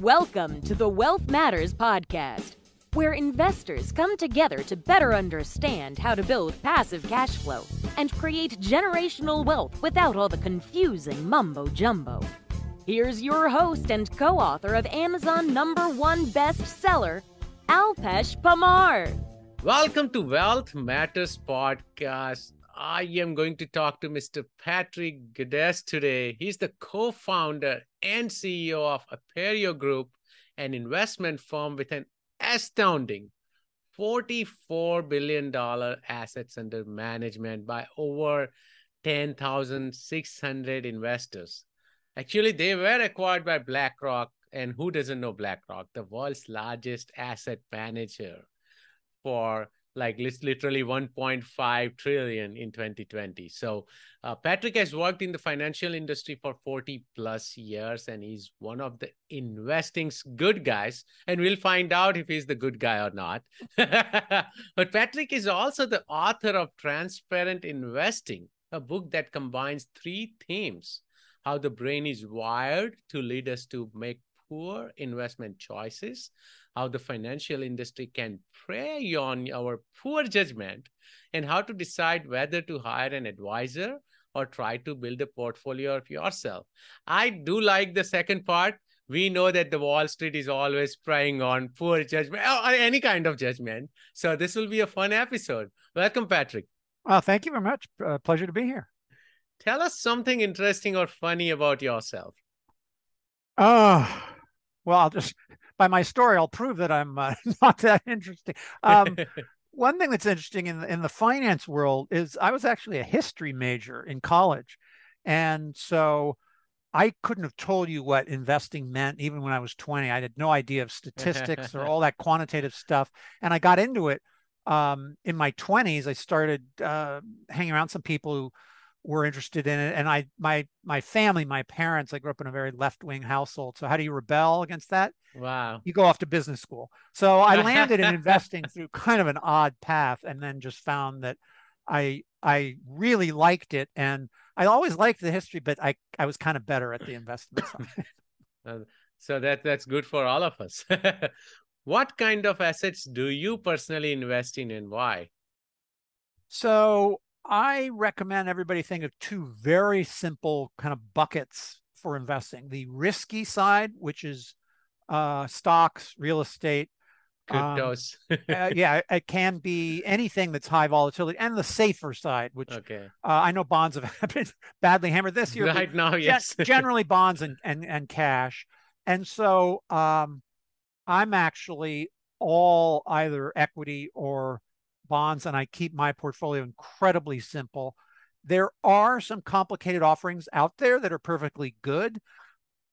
Welcome to the Wealth Matters Podcast, where investors come together to better understand how to build passive cash flow and create generational wealth without all the confusing mumbo jumbo. Here's your host and co author of Amazon number one bestseller, Alpesh Parmar. Welcome to Wealth Matters Podcast. I am going to talk to Mr. Patrick Geddes today. He's the co founder and CEO of Aperio Group, an investment firm with an astounding $44 billion assets under management by over 10,600 investors. Actually, they were acquired by BlackRock. And who doesn't know BlackRock, the world's largest asset manager for like literally 1.5 trillion in 2020 so uh, patrick has worked in the financial industry for 40 plus years and he's one of the investing's good guys and we'll find out if he's the good guy or not. But patrick is also the author of transparent investing a book that combines three themes how the brain is wired to lead us to make poor investment choices how the financial industry can prey on our poor judgment, and how to decide whether to hire an advisor or try to build a portfolio of yourself. I do like the second part. We know that the Wall Street is always preying on poor judgment or any kind of judgment. So this will be a fun episode. Welcome, Patrick. Well, thank you very much. Uh, pleasure to be here. Tell us something interesting or funny about yourself. Oh, well, I'll just by my story, I'll prove that I'm uh, not that interesting. Um, one thing that's interesting in the, in the finance world is I was actually a history major in college, and so I couldn't have told you what investing meant even when I was 20. I had no idea of statistics or all that quantitative stuff, and I got into it um, in my 20s. I started uh, hanging around some people who were interested in it. And i my my family my parents i grew up in a very left-wing household. So how do you rebel against that? Wow. You go off to business school. So i landed in investing through kind of an odd path and then just found that i i really liked it. And i always liked the history but i i was kind of better at the investment side. Uh, so that that's good for all of us. What kind of assets do you personally invest in and why? So I recommend everybody think of two very simple kind of buckets for investing the risky side, which is uh, stocks, real estate, cryptos. Um, uh, yeah, it can be anything that's high volatility, and the safer side, which okay. uh, I know bonds have been badly hammered this year. Right now, yes. generally, bonds and, and and cash, and so um, I'm actually all either equity or bonds and I keep my portfolio incredibly simple. There are some complicated offerings out there that are perfectly good.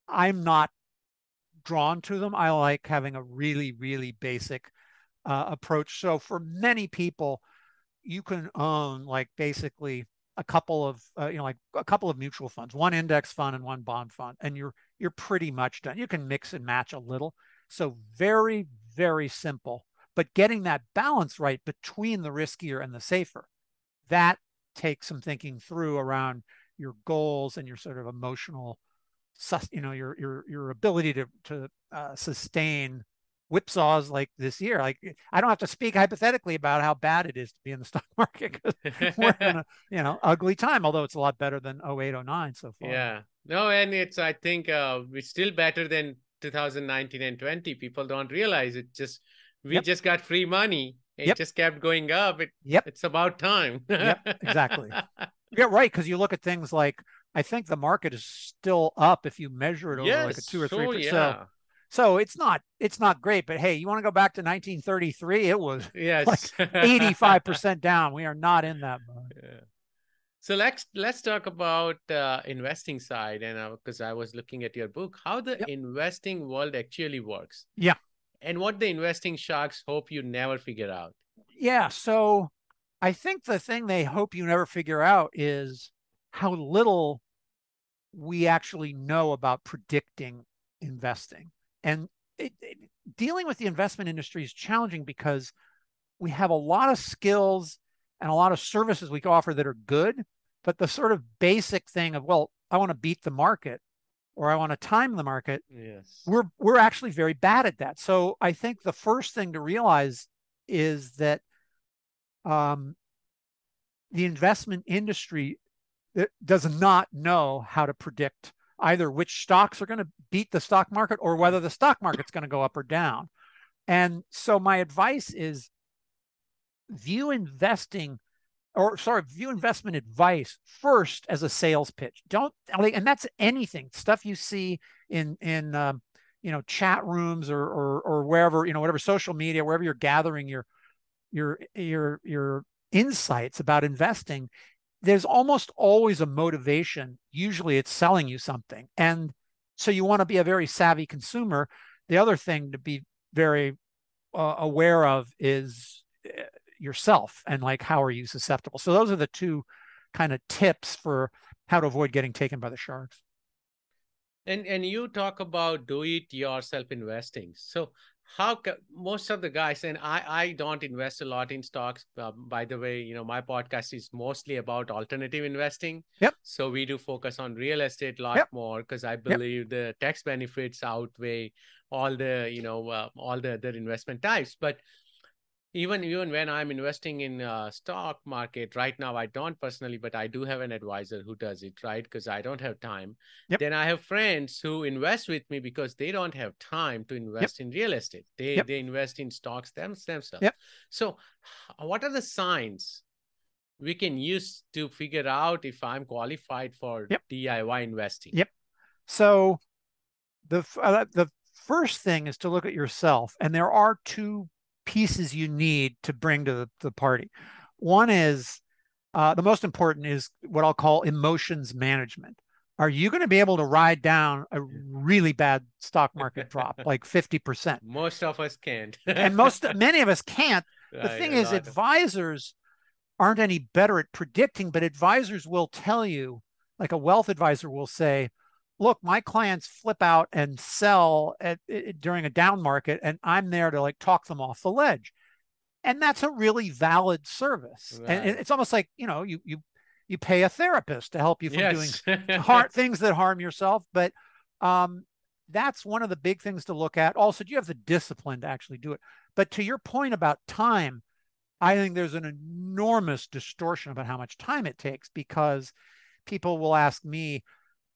I'm not drawn to them. I like having a really, really basic uh, approach. So for many people, you can own like basically a couple of uh, you know like a couple of mutual funds, one index fund and one bond fund, and you're you're pretty much done. You can mix and match a little. So very, very simple but getting that balance right between the riskier and the safer, that takes some thinking through around your goals and your sort of emotional, you know, your your your ability to to uh, sustain whipsaws like this year. Like I don't have to speak hypothetically about how bad it is to be in the stock market because we're in a you know ugly time. Although it's a lot better than 0809 so far. Yeah, no, and it's I think uh, it's still better than 2019 and 20. People don't realize it. Just we yep. just got free money. It yep. just kept going up. It, yep. It's about time. yep, exactly. Yeah, right. Because you look at things like I think the market is still up if you measure it over yes, like a two or three percent. Yeah. So, so it's not it's not great. But hey, you want to go back to 1933? It was yes like 85 percent down. We are not in that mode. Yeah. So let's let's talk about uh, investing side, and because uh, I was looking at your book, how the yep. investing world actually works. Yeah and what the investing sharks hope you never figure out. Yeah. So I think the thing they hope you never figure out is how little we actually know about predicting investing. And it, it, dealing with the investment industry is challenging because we have a lot of skills and a lot of services we can offer that are good, but the sort of basic thing of, well, I want to beat the market or I want to time the market, yes. we're we're actually very bad at that. So I think the first thing to realize is that um, the investment industry does not know how to predict either which stocks are going to beat the stock market or whether the stock market's going to go up or down. And so my advice is view investing or sorry, view investment advice first as a sales pitch. Don't and that's anything stuff you see in in um, you know chat rooms or, or or wherever you know whatever social media wherever you're gathering your your your your insights about investing. There's almost always a motivation. Usually, it's selling you something, and so you want to be a very savvy consumer. The other thing to be very uh, aware of is uh, yourself and like how are you susceptible? So those are the two kind of tips for how to avoid getting taken by the sharks. And and you talk about do it yourself investing. So how can most of the guys and i i don't invest a lot in stocks uh, by the way you know my podcast is mostly about alternative investing. Yep. So we do focus on real estate a lot yep. more because i believe yep. the tax benefits outweigh all the you know uh, all the other investment types. But even even when i'm investing in uh, stock market right now i don't personally but i do have an advisor who does it right? Because i don't have time. Yep. then i have friends who invest with me because they don't have time to invest yep. in real estate. They yep. they invest in stocks them, themselves so what are the signs we can use to figure out if i'm qualified for diy investing? Yep. So the uh, the first thing is to look at yourself and there are two pieces you need to bring to the, the party. One is uh, the most important is what I'll call emotions management. Are you going to be able to ride down a really bad stock market drop, like 50%? Most of us can't. and most, many of us can't. The right, thing is, advisors aren't any better at predicting, but advisors will tell you, like a wealth advisor will say, look, my clients flip out and sell at, at, during a down market, and I'm there to like talk them off the ledge. And that's a really valid service. Right. And it's almost like, you know, you you you pay a therapist to help you from yes. doing hard things that harm yourself. But um, that's one of the big things to look at. Also, do you have the discipline to actually do it? But to your point about time, I think there's an enormous distortion about how much time it takes because people will ask me,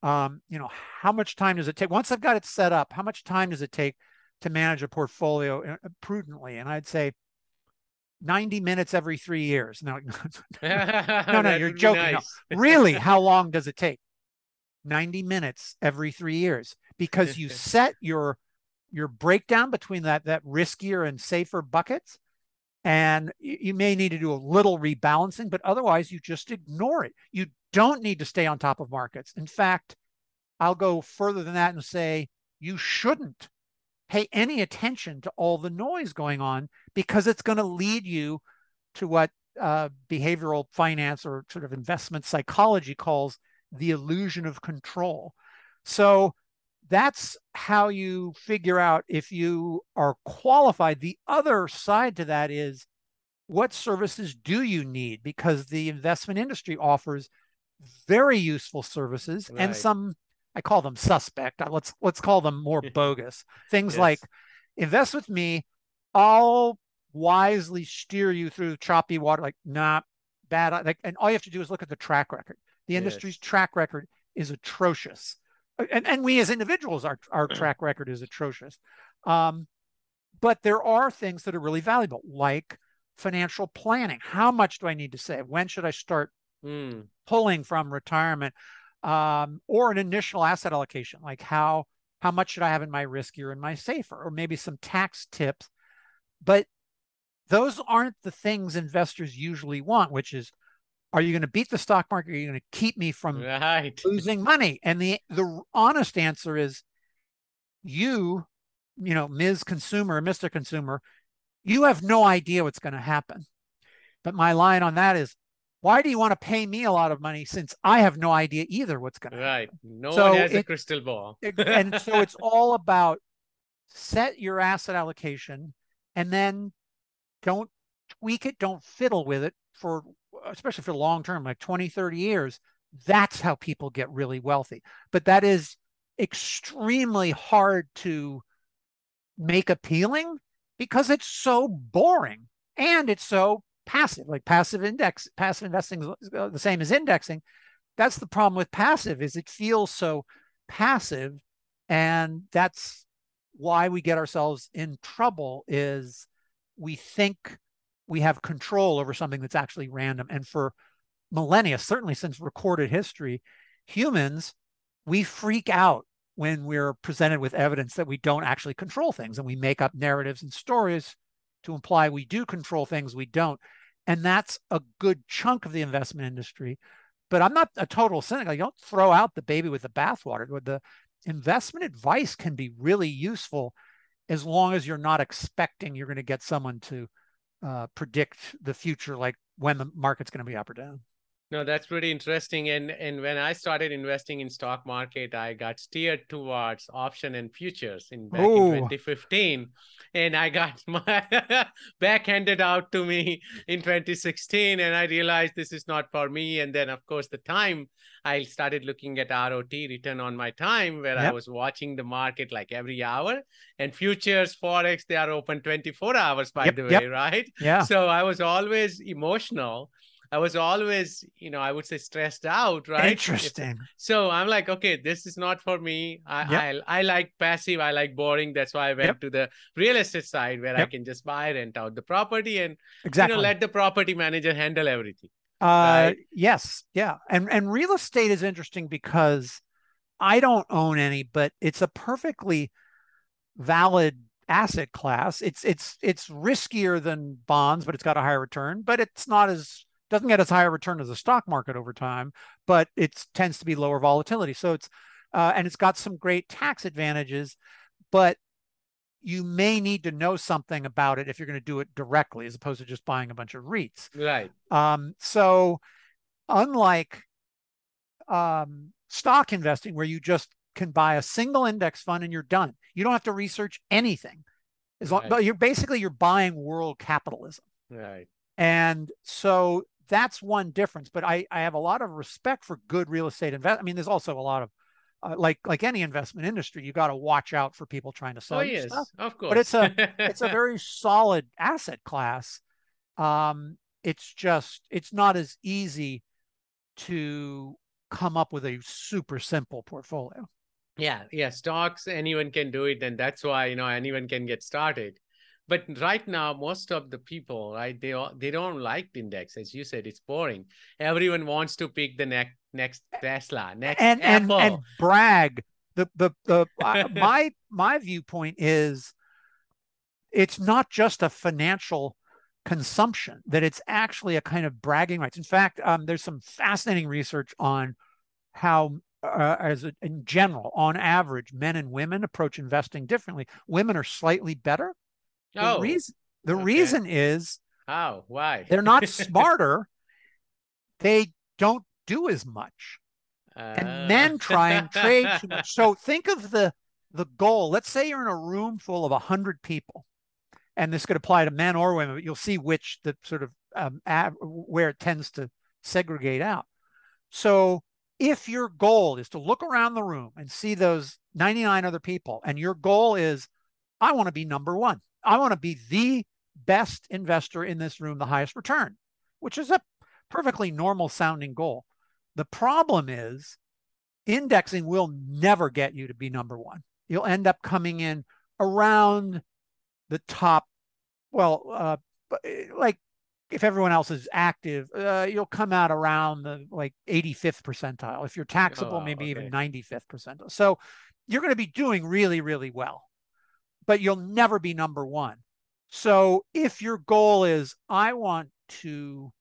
um, you know, how much time does it take? Once I've got it set up, how much time does it take to manage a portfolio uh, prudently? And I'd say 90 minutes every three years. No, no, no, you're joking. Nice. No. Really, how long does it take? 90 minutes every three years because you set your your breakdown between that that riskier and safer buckets and you may need to do a little rebalancing but otherwise you just ignore it you don't need to stay on top of markets. In fact, I'll go further than that and say you shouldn't pay any attention to all the noise going on because it's going to lead you to what uh, behavioral finance or sort of investment psychology calls the illusion of control. So that's how you figure out if you are qualified. The other side to that is what services do you need? Because the investment industry offers very useful services right. and some I call them suspect. Uh, let's let's call them more bogus. Things yes. like invest with me. I'll wisely steer you through choppy water. Like nah, bad. Like, and all you have to do is look at the track record. The industry's yes. track record is atrocious, and and we as individuals, our our track record is atrocious. Um, but there are things that are really valuable, like financial planning. How much do I need to save? When should I start mm. pulling from retirement um, or an initial asset allocation like how how much should i have in my riskier and my safer or maybe some tax tips but those aren't the things investors usually want which is are you going to beat the stock market are you going to keep me from right. losing money and the the honest answer is you you know ms consumer mr consumer you have no idea what's going to happen but my line on that is why do you want to pay me a lot of money since I have no idea either what's going to right. No so one has it, a crystal ball. and so it's all about set your asset allocation and then don't tweak it, don't fiddle with it for especially for the long term, like 20, 30 years. That's how people get really wealthy. But that is extremely hard to make appealing because it's so boring and it's so passive like passive index passive investing is the same as indexing that's the problem with passive is it feels so passive and that's why we get ourselves in trouble is we think we have control over something that's actually random and for millennia certainly since recorded history humans we freak out when we're presented with evidence that we don't actually control things and we make up narratives and stories to imply we do control things we don't. And that's a good chunk of the investment industry. But I'm not a total cynic. I don't throw out the baby with the bathwater. The investment advice can be really useful as long as you're not expecting you're going to get someone to uh, predict the future, like when the market's going to be up or down. No, that's pretty interesting. And and when I started investing in stock market, I got steered towards option and futures in back in 2015. And I got my backhanded out to me in 2016. And I realized this is not for me. And then of course the time I started looking at ROT return on my time where yep. I was watching the market like every hour. And futures, Forex, they are open 24 hours, by yep, the way, yep. right? Yeah. So I was always emotional I was always, you know, I would say stressed out, right? Interesting. If, so I'm like, okay, this is not for me. I yep. I, I, like passive. I like boring. That's why I went yep. to the real estate side where yep. I can just buy, rent out the property, and exactly. you know, let the property manager handle everything. Uh, right? yes, yeah, and and real estate is interesting because I don't own any, but it's a perfectly valid asset class. It's it's it's riskier than bonds, but it's got a higher return. But it's not as doesn't get as high a return as the stock market over time, but it tends to be lower volatility. So it's uh, and it's got some great tax advantages, but you may need to know something about it if you're going to do it directly, as opposed to just buying a bunch of REITs. Right. Um, so unlike um, stock investing, where you just can buy a single index fund and you're done, you don't have to research anything. As long, right. but you're basically you're buying world capitalism. Right. And so that's one difference. But I, I have a lot of respect for good real estate invest. I mean, there's also a lot of uh, like like any investment industry, you got to watch out for people trying to sell oh, yes, stuff. Of course, but it's a it's a very solid asset class. Um, it's just it's not as easy to come up with a super simple portfolio. Yeah, yeah, stocks anyone can do it, and that's why you know anyone can get started but right now most of the people right they they don't like the index. As you said it's boring. Everyone wants to pick the next next tesla next and Apple. and, and brag. The the, the my my viewpoint is it's not just a financial consumption that it's actually a kind of bragging rights. In fact um, there's some fascinating research on how uh, as a, in general on average men and women approach investing differently. Women are slightly better the oh, reason the okay. reason is how why they're not smarter. they don't do as much, uh... and men try and trade too much. So think of the the goal. Let's say you're in a room full of a hundred people, and this could apply to men or women. But you'll see which the sort of um, av- where it tends to segregate out. So if your goal is to look around the room and see those 99 other people, and your goal is, I want to be number one. I want to be the best investor in this room, the highest return, which is a perfectly normal sounding goal. The problem is indexing will never get you to be number one. You'll end up coming in around the top. Well, uh, like if everyone else is active, uh, you'll come out around the like 85th percentile. If you're taxable, oh, maybe okay. even 95th percentile. So you're going to be doing really, really well but you'll never be number one. So if your goal is, I want to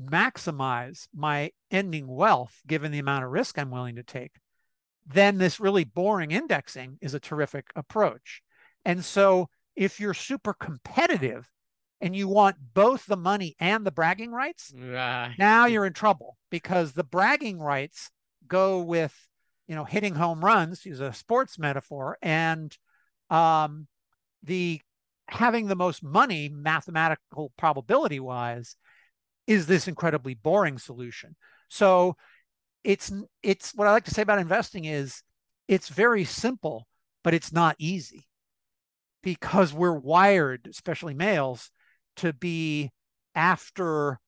maximize my ending wealth given the amount of risk I'm willing to take, then this really boring indexing is a terrific approach. And so if you're super competitive and you want both the money and the bragging rights, right. now you're in trouble because the bragging rights go with, you know, hitting home runs, use a sports metaphor, and um, the having the most money mathematical probability wise is this incredibly boring solution. So it's it's what i like to say about investing is it's very simple, but it's not easy. Because we're wired, especially males, to be after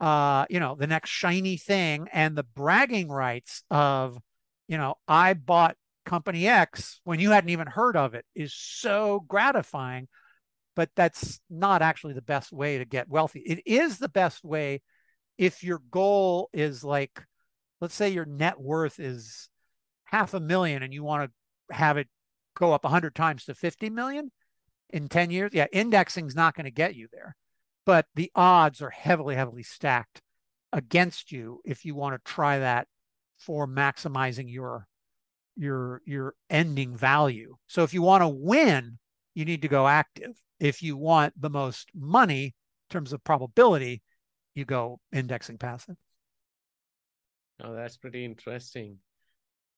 uh, you know, the next shiny thing and the bragging rights of, you know, I bought company X when you hadn't even heard of it is so gratifying. But that's not actually the best way to get wealthy. It is the best way if your goal is like, let's say your net worth is half a million and you want to have it go up 100 times to 50 million in 10 years. Yeah, indexing is not going to get you there but the odds are heavily, heavily stacked against you if you want to try that for maximizing your your your ending value. So if you want to win, you need to go active. If you want the most money in terms of probability, you go indexing passive. Oh, that's pretty interesting.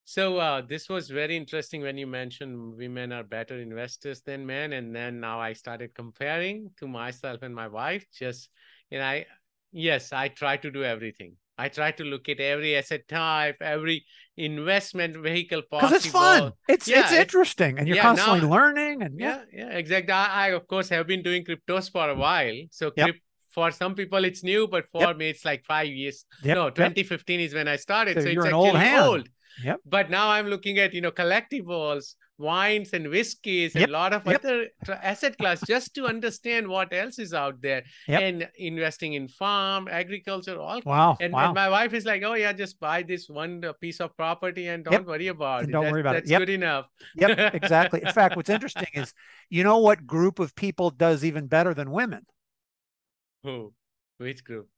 So uh, this was very interesting when you mentioned women are better investors than men, and then now I started comparing to myself and my wife. Just and I, yes, I try to do everything. I try to look at every asset type, every investment vehicle possible. Because it's fun. It's yeah, it's interesting, and you're yeah, constantly now, learning. And yeah, yeah, yeah exactly. I, I, of course have been doing cryptos for a while, so yep. crypt, for some people it's new, but for yep. me it's like five years. Yep. No, 2015 is when I started, so, so it's actually old, old. Yep. But now I'm looking at, you know, collectibles, wines and whiskeys yep. and a lot of yep. other asset class just to understand what else is out there yep. and investing in farm, agriculture, all. Wow. And, wow. and, my wife is like, oh yeah, just buy this one uh, piece of property and don't worry about and it. Don't that, worry about that's it. That's good enough. Yep, exactly. In fact, what's interesting is, you know what group of people does even better than women? Who? Which group?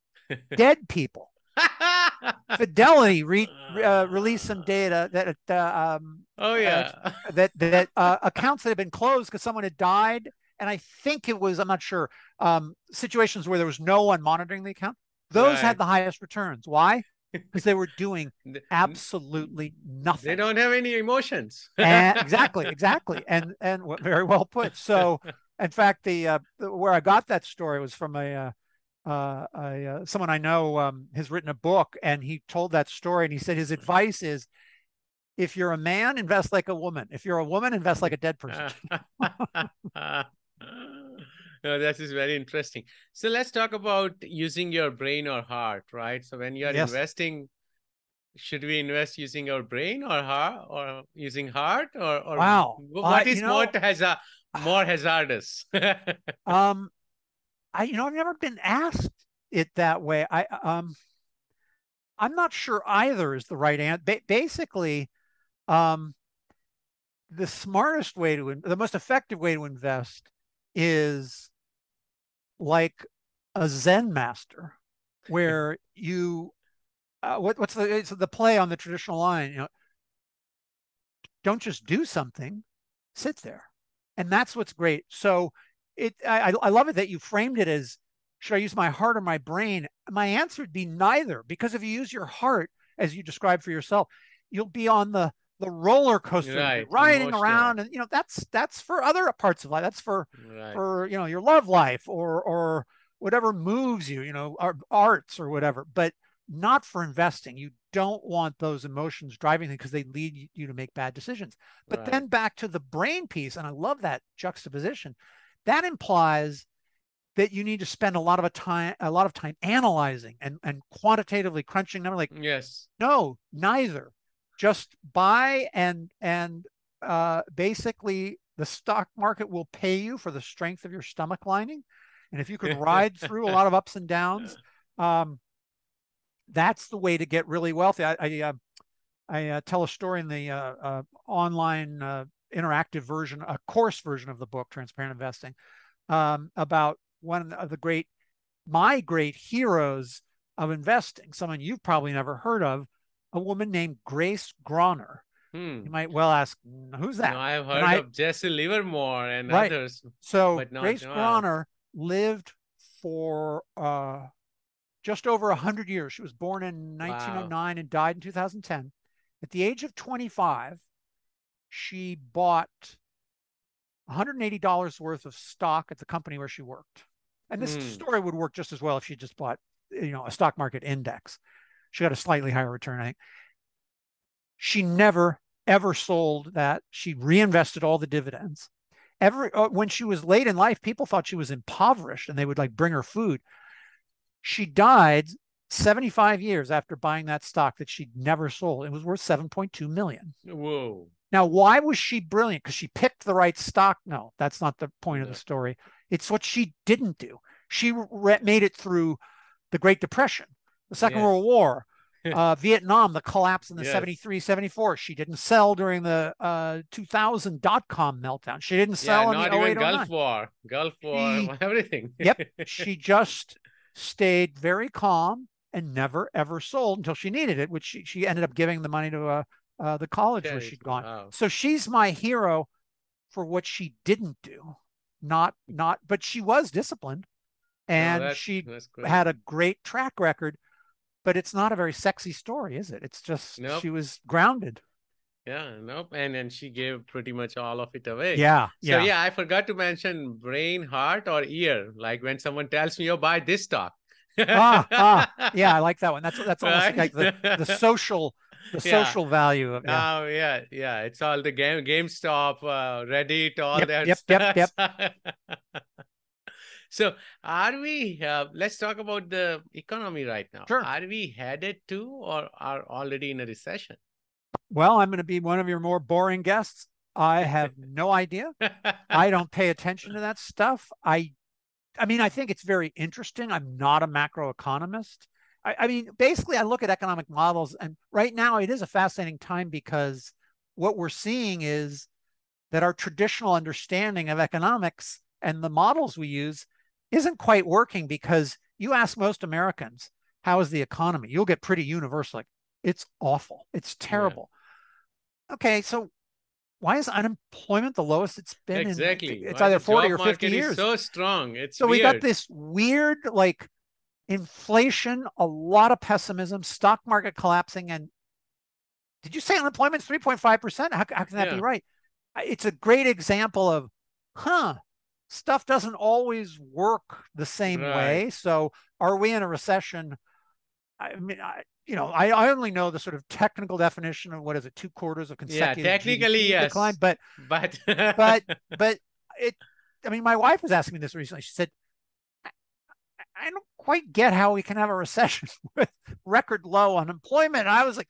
Dead people. Fidelity re, uh, released some data that uh, um, oh yeah uh, that that uh, accounts that had been closed because someone had died, and I think it was I'm not sure um, situations where there was no one monitoring the account. Those right. had the highest returns. Why? Because they were doing absolutely nothing. They don't have any emotions. and, exactly, exactly, and and very well put. So, in fact, the, uh, the where I got that story was from a uh, uh, I, uh, someone I know um, has written a book, and he told that story, and he said his advice is, if you're a man, invest like a woman. If you're a woman, invest like a dead person. no, this is very interesting. So let's talk about using your brain or heart, right? So when you're yes. investing, should we invest using our brain or heart or using heart or, or wow what uh, is know, more hazard, more hazardous um I you know I've never been asked it that way. I um I'm not sure either is the right answer. Ba- basically, um, the smartest way to the most effective way to invest is like a Zen master, where you uh, what, what's the it's the play on the traditional line? You know, don't just do something, sit there, and that's what's great. So it I, I love it that you framed it as should I use my heart or my brain? My answer would be neither, because if you use your heart as you describe for yourself, you'll be on the the roller coaster, right. riding Emotional. around, and you know that's that's for other parts of life. That's for right. for you know your love life or or whatever moves you, you know, arts or whatever, but not for investing. You don't want those emotions driving because they lead you to make bad decisions. But right. then back to the brain piece, and I love that juxtaposition that implies that you need to spend a lot of a time a lot of time analyzing and, and quantitatively crunching numbers like yes. no neither. Just buy and and uh, basically the stock market will pay you for the strength of your stomach lining. And if you can ride through a lot of ups and downs um, that's the way to get really wealthy. I i, uh, I uh, tell a story in the uh, uh, online uh, interactive version, a course version of the book, Transparent Investing, um, about one of the great, my great heroes of investing, someone you've probably never heard of, a woman named Grace Groner. Hmm. You might well ask, who's that? No, I've heard of Jesse Livermore and right. others. So Grace no, Groner lived for uh, just over 100 years. She was born in 1909 wow. and died in 2010. At the age of 25, she bought $180 worth of stock at the company where she worked. And this mm. story would work just as well if she just bought, you know, a stock market index. She got a slightly higher return, I think. She never ever sold that. She reinvested all the dividends. Every uh, when she was late in life, people thought she was impoverished and they would like bring her food. She died 75 years after buying that stock that she'd never sold. It was worth 7.2 million. Whoa. Now, why was she brilliant? Because she picked the right stock? No, that's not the point of the story. It's what she didn't do. She re- made it through the Great Depression, the Second yes. World War, uh, Vietnam, the collapse in the yes. 73, 74. She didn't sell during the uh, 2000 dot com meltdown. She didn't sell yeah, in the 08, Gulf War, Gulf War, she, everything. yep. She just stayed very calm and never ever sold until she needed it, which she, she ended up giving the money to uh, uh, the college okay. where she'd gone. Wow. So she's my hero for what she didn't do. Not not, but she was disciplined, and that's, she had a great track record. But it's not a very sexy story, is it? It's just nope. she was grounded. Yeah, nope. And and she gave pretty much all of it away. Yeah. So yeah, yeah I forgot to mention brain, heart, or ear. Like when someone tells me, "Oh, buy this stock." ah, ah, yeah, I like that one. That's that's almost right? like the the social the yeah. social value of yeah. Oh yeah, yeah. It's all the game GameStop, uh, Reddit, all yep, that. Yep, stuff. yep, yep. so are we? Uh, let's talk about the economy right now. Sure. Are we headed to, or are already in a recession? Well, I'm going to be one of your more boring guests. I have no idea. I don't pay attention to that stuff. I I mean, I think it's very interesting. I'm not a macroeconomist. I, I mean, basically, I look at economic models, and right now it is a fascinating time because what we're seeing is that our traditional understanding of economics and the models we use isn't quite working because you ask most Americans, how is the economy? You'll get pretty universal. Like, it's awful. It's terrible. Yeah. Okay, so why is unemployment the lowest it's been? Exactly. In, it's why either 40 or 50 years. so strong. It's so weird. we got this weird like inflation, a lot of pessimism, stock market collapsing, and did you say unemployment's 3.5%? How, how can that yeah. be right? It's a great example of, huh, stuff doesn't always work the same right. way. So are we in a recession? I mean, I, you know, I, I only know the sort of technical definition of what is it, two quarters of consecutive yeah, technically GDP yes. decline, but but but but it. I mean, my wife was asking me this recently. She said, I don't quite get how we can have a recession with record low unemployment." And I was like,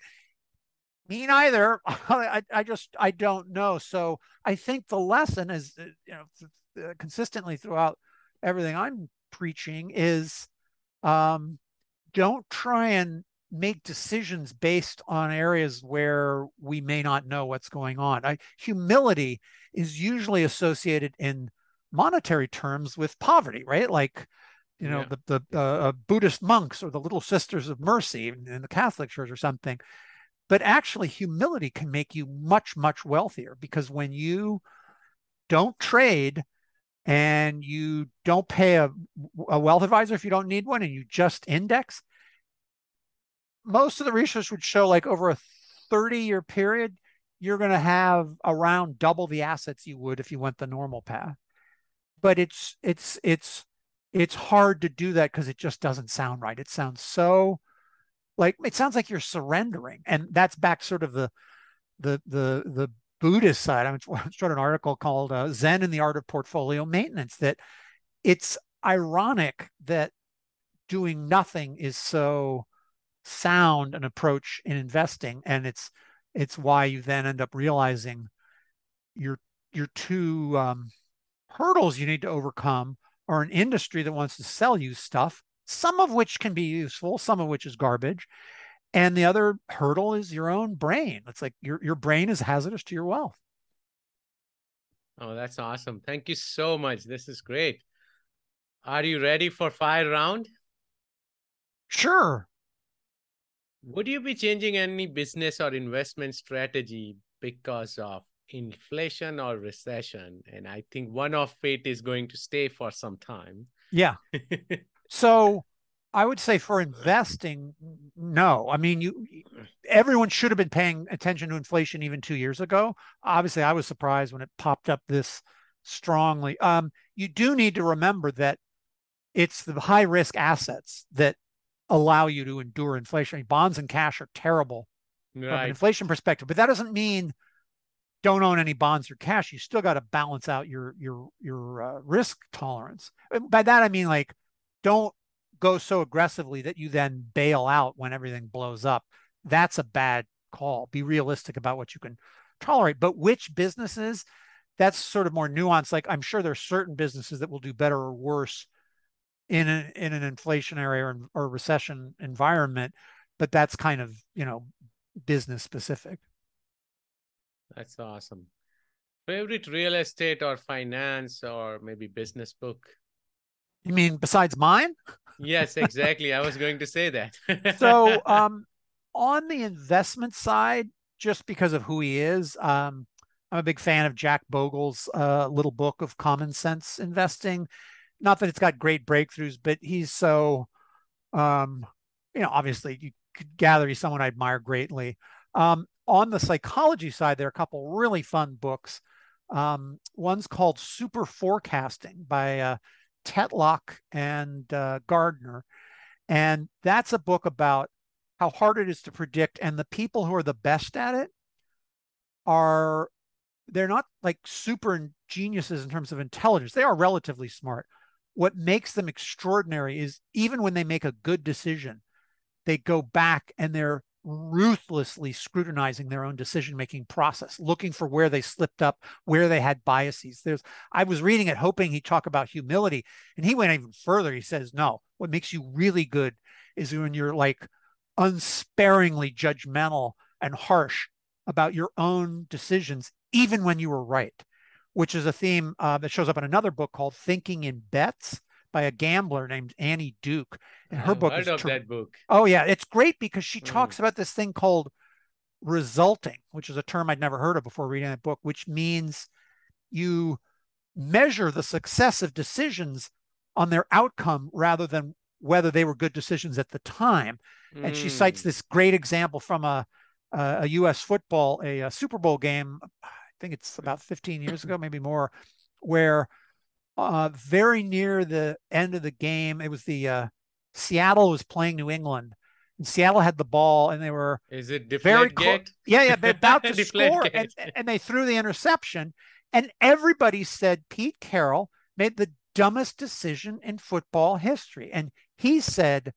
"Me neither. I, I just I don't know." So I think the lesson is, uh, you know, consistently throughout everything I'm preaching is, um, don't try and make decisions based on areas where we may not know what's going on. I, humility is usually associated in monetary terms with poverty, right? Like, you know, yeah. the the uh, Buddhist monks or the Little Sisters of Mercy in, in the Catholic Church or something. But actually, humility can make you much much wealthier because when you don't trade and you don't pay a, a wealth advisor if you don't need one and you just index most of the research would show like over a 30 year period, you're going to have around double the assets you would if you went the normal path. But it's it's it's it's hard to do that because it just doesn't sound right. It sounds so like it sounds like you're surrendering, and that's back sort of the the the the Buddhist side. I wrote an article called uh, "Zen and the Art of Portfolio Maintenance." That it's ironic that doing nothing is so sound an approach in investing and it's it's why you then end up realizing your your two um, hurdles you need to overcome are an industry that wants to sell you stuff some of which can be useful some of which is garbage and the other hurdle is your own brain. It's like your your brain is hazardous to your wealth. Oh that's awesome. Thank you so much. This is great. Are you ready for fire round? Sure. Would you be changing any business or investment strategy because of inflation or recession? And I think one of it is going to stay for some time. Yeah. so I would say for investing, no. I mean, you everyone should have been paying attention to inflation even two years ago. Obviously, I was surprised when it popped up this strongly. Um, you do need to remember that it's the high risk assets that allow you to endure inflation. Bonds and cash are terrible right. from an inflation perspective, but that doesn't mean don't own any bonds or cash, you still got to balance out your your your uh, risk tolerance. By that I mean like don't go so aggressively that you then bail out when everything blows up. That's a bad call. Be realistic about what you can tolerate. But which businesses? That's sort of more nuanced. Like I'm sure there's certain businesses that will do better or worse in an in an inflationary or, or recession environment, but that's kind of you know business specific. That's awesome. Favorite real estate or finance or maybe business book? You mean besides mine? yes, exactly. I was going to say that. so, um, on the investment side, just because of who he is, um, I'm a big fan of Jack Bogle's uh, little book of common sense investing. Not that it's got great breakthroughs, but he's so, um, you know, obviously you could gather he's someone I admire greatly. Um, on the psychology side, there are a couple really fun books. Um, one's called Super Forecasting by uh, Tetlock and uh, Gardner. And that's a book about how hard it is to predict. And the people who are the best at it are, they're not like super geniuses in terms of intelligence. They are relatively smart. What makes them extraordinary is even when they make a good decision, they go back and they're ruthlessly scrutinizing their own decision making process looking for where they slipped up where they had biases. There's i was reading it hoping he'd talk about humility and he went even further. He says no what makes you really good is when you're like unsparingly judgmental and harsh about your own decisions even when you were right which is a theme uh, that shows up in another book called thinking in bets by a gambler named Annie Duke. And her I book heard is of ter- that book. Oh yeah, it's great because she talks Mm. about this thing called resulting, which is a term I'd never heard of before reading that book, which means you measure the success of decisions on their outcome rather than whether they were good decisions at the time. And she cites Mm. this great example from a a, a U.S. football, a, a Super Bowl game. I think it's about 15 years ago, maybe more, where uh, very near the end of the game, it was the uh, Seattle was playing New England, and Seattle had the ball, and they were Is it very close. Yeah, yeah, they're about to score, and, and they threw the interception, and everybody said Pete Carroll made the dumbest decision in football history, and he said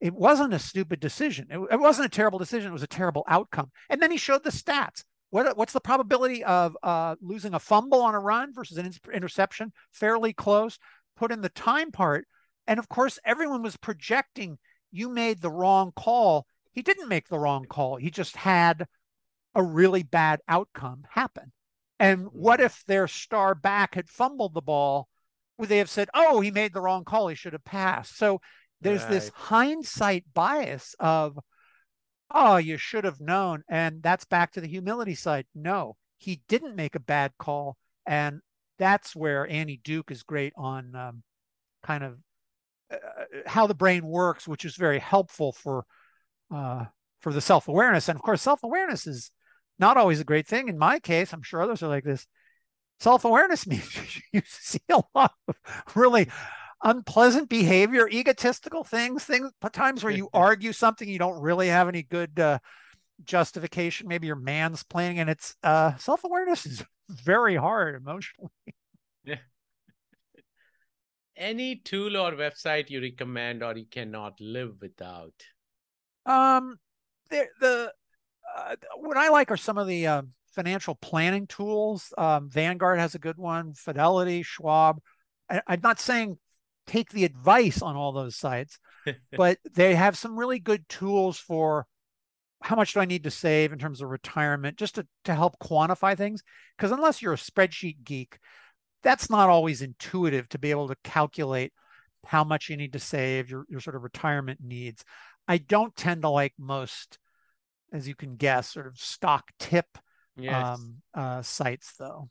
it wasn't a stupid decision. It, it wasn't a terrible decision. It was a terrible outcome. And then he showed the stats. What, what's the probability of uh, losing a fumble on a run versus an interception? Fairly close. Put in the time part. And of course, everyone was projecting you made the wrong call. He didn't make the wrong call. He just had a really bad outcome happen. And what Mhm. if their star back had fumbled the ball? Would they have said, oh, he made the wrong call. He should have passed. So there's this hindsight bias of, oh, you should have known. And that's back to the humility side. No, he didn't make a bad call. And that's where Annie Duke is great on um, kind of uh, how the brain works, which is very helpful for uh, for the self awareness. And of course, self awareness is not always a great thing. In my case, I'm sure others are like this. Self awareness means you see a lot of really unpleasant behavior, egotistical things, things times where you argue something you don't really have any good uh, justification. Maybe you're mansplaining, and it's uh, self awareness is very hard emotionally. Any tool or website you recommend or you cannot live without? Um, the the uh, what I like are some of the uh, financial planning tools. Um, Vanguard has a good one. Fidelity, Schwab. I, I'm not saying take the advice on all those sites, but they have some really good tools for how much do I need to save in terms of retirement, just to to help quantify things. Because unless you're a spreadsheet geek, that's not always intuitive to be able to calculate how much you need to save, your, your sort of retirement needs. I don't tend to like most, as you can guess, sort of stock tip Yes. um, uh, sites, though.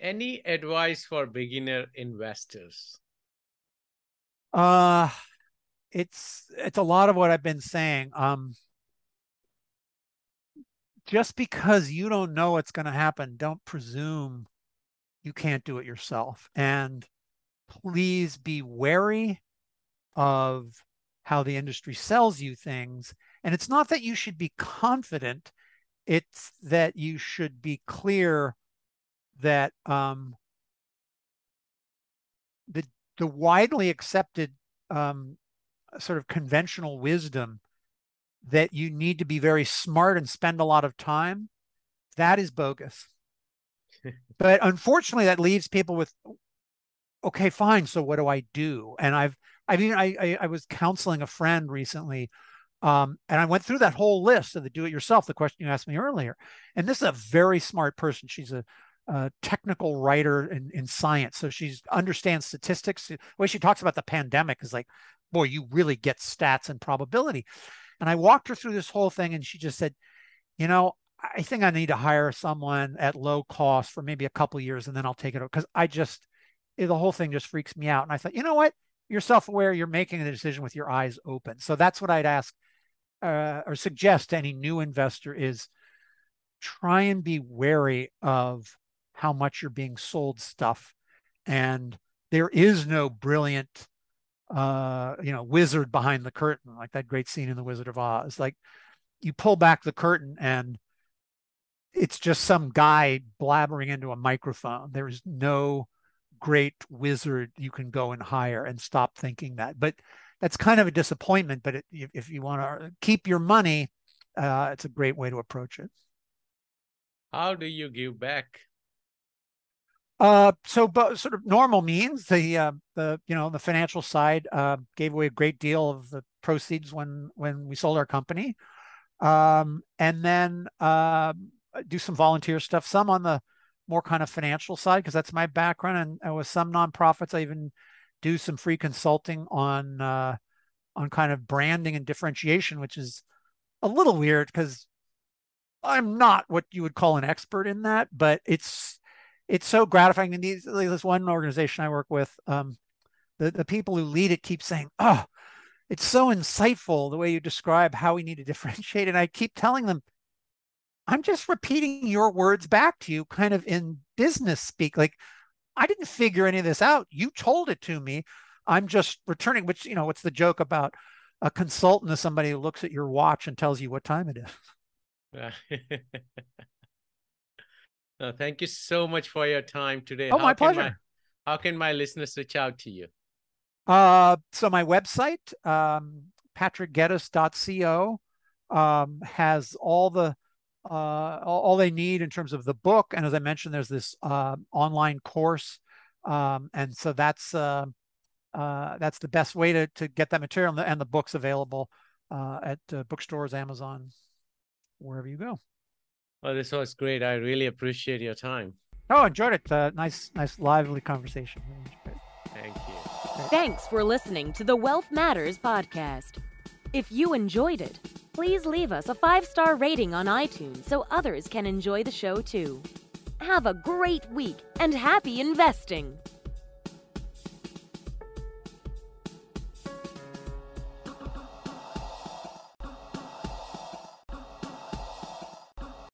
Any advice for beginner investors? Uh, it's it's a lot of what I've been saying. Um, just because you don't know what's going to happen, don't presume you can't do it yourself. And please be wary of how the industry sells you things. And it's not that you should be confident, it's that you should be clear that um, the widely accepted um, sort of conventional wisdom that you need to be very smart and spend a lot of time that is bogus but unfortunately that leaves people with okay fine so what do i do and i've i mean i i, I was counseling a friend recently um, and I went through that whole list of the do it yourself, the question you asked me earlier. And this is a very smart person. She's a, a technical writer in, in science. So she understands statistics. The way she talks about the pandemic is like, boy, you really get stats and probability. And I walked her through this whole thing and she just said, you know, I think I need to hire someone at low cost for maybe a couple years and then I'll take it over because I just, the whole thing just freaks me out. And I thought, you know what? You're self aware, you're making the decision with your eyes open. So that's what I'd ask uh, or suggest to any new investor is try and be wary of how much you're being sold stuff. And there is no brilliant, uh, you know, wizard behind the curtain, like that great scene in The Wizard of Oz. Like you pull back the curtain and it's just some guy blabbering into a microphone. There is no great wizard you can go and hire and stop thinking that. But that's kind of a disappointment. But it, if you want to keep your money, uh, it's a great way to approach it. How do you give back? Uh, so, but sort of normal means the uh, the you know the financial side uh, gave away a great deal of the proceeds when when we sold our company, um, and then uh, do some volunteer stuff. Some on the more kind of financial side because that's my background, and, and with some nonprofits, I even do some free consulting on uh, on kind of branding and differentiation, which is a little weird because I'm not what you would call an expert in that, but it's it's so gratifying. And these, this one organization I work with, um, the the people who lead it keep saying, "Oh, it's so insightful the way you describe how we need to differentiate." And I keep telling them, I'm just repeating your words back to you, kind of in business speak. Like I didn't figure any of this out. You told it to me. I'm just returning, which, you know, what's the joke about a consultant is somebody who looks at your watch and tells you what time it is. no, thank you so much for your time today. Oh, how my pleasure. My, how can my listeners reach out to you? Uh, so my website, um, patrickgeddes.co, um, has all the uh, all, they need in terms of the book. And as I mentioned, there's this uh, online course, um, and so that's uh, uh, that's the best way to to get that material. And the, and the book's available uh, at uh, bookstores, Amazon, wherever you go. Well, this was great. I really appreciate your time. Oh, enjoyed it. Uh, nice, nice, lively conversation. Thank you. Thanks for listening to the Wealth Matters podcast. If you enjoyed it, please leave us a five star rating on iTunes so others can enjoy the show too. Have a great week and happy investing!